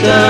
cintamu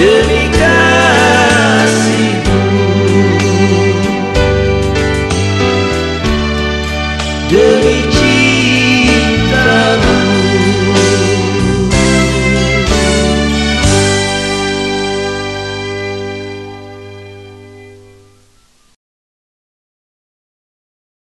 daku Demi